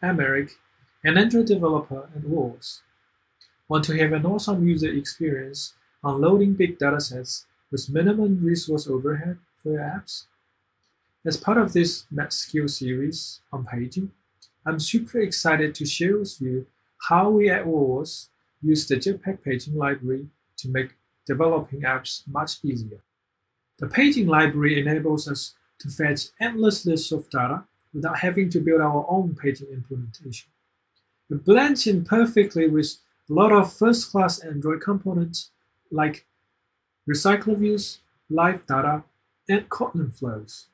I'm Erik, an Android developer at Wars. Want to have an awesome user experience on loading big datasets with minimum resource overhead for your apps? As part of this MAD Skill series on paging, I'm super excited to share with you how we at Wars use the Jetpack paging library to make developing apps much easier. The paging library enables us to fetch endless lists of data without having to build our own paging implementation. It blends in perfectly with a lot of first-class Android components like recycler views, live data, and Kotlin flows,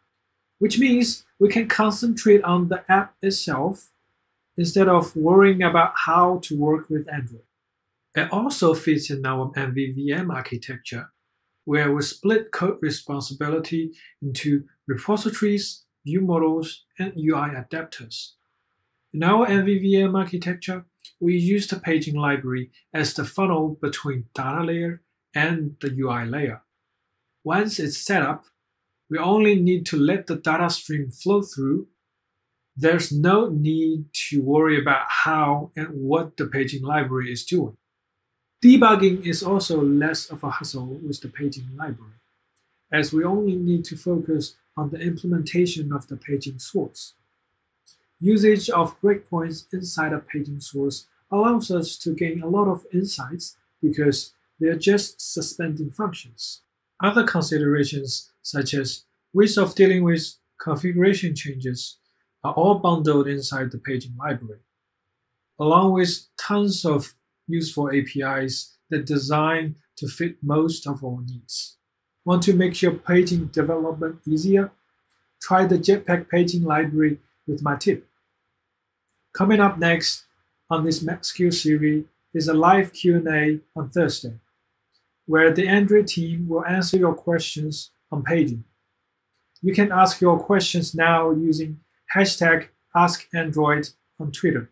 which means we can concentrate on the app itself instead of worrying about how to work with Android. It also fits in our MVVM architecture, where we split code responsibility into repositories, view models, and UI adapters. In our MVVM architecture, we use the paging library as the funnel between data layer and the UI layer. Once it's set up, we only need to let the data stream flow through. There's no need to worry about how and what the paging library is doing. Debugging is also less of a hassle with the paging library, as we only need to focus on the implementation of the paging source. Usage of breakpoints inside a paging source allows us to gain a lot of insights because they are just suspending functions. Other considerations, such as ways of dealing with configuration changes, are all bundled inside the paging library, along with tons of useful APIs that design to fit most of our needs. Want to make your paging development easier? Try the Jetpack paging library with my tip. Coming up next on this Skill series is a live Q&A on Thursday, where the Android team will answer your questions on paging. You can ask your questions now using hashtag AskAndroid on Twitter.